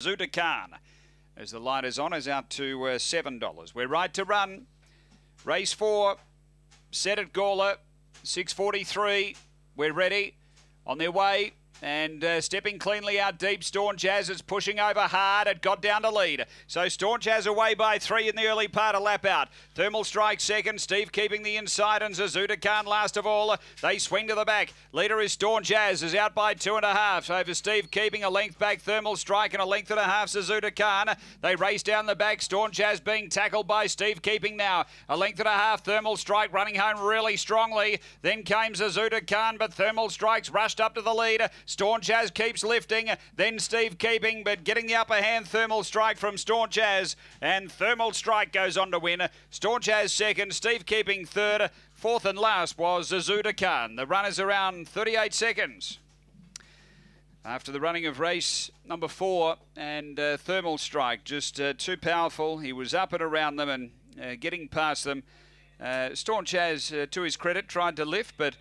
Zuda Khan. As the light is on, is out to uh, $7. We're right to run. Race four, set at Gawler, 643. We're ready. On their way. And uh, stepping cleanly out deep, Staunch Jazz is pushing over hard. It got down to lead. So Staunch Jazz away by three in the early part, of lap out. Thermal Strike second, Steve keeping the inside, and Zazuta Khan last of all. They swing to the back. Leader is Staunch Jazz, is out by two and a half. Over Steve keeping a length back, Thermal Strike, and a length and a half, Zazuta Khan. They race down the back, Staunch Jazz being tackled by Steve keeping now. A length and a half, Thermal Strike running home really strongly. Then came Zazuta Khan, but Thermal Strike's rushed up to the lead. Staunch Jazz keeps lifting, then Steve keeping, but getting the upper hand. Thermal Strike from Staunch Jazz, and Thermal Strike goes on to win. Staunch Jazz second, Steve keeping third. Fourth and last was Zazuta Khan. The run is around 38 seconds. After the running of race number four and uh, Thermal Strike, just uh, too powerful. He was up and around them and uh, getting past them. Uh, Staunch Jazz, uh, to his credit, tried to lift, but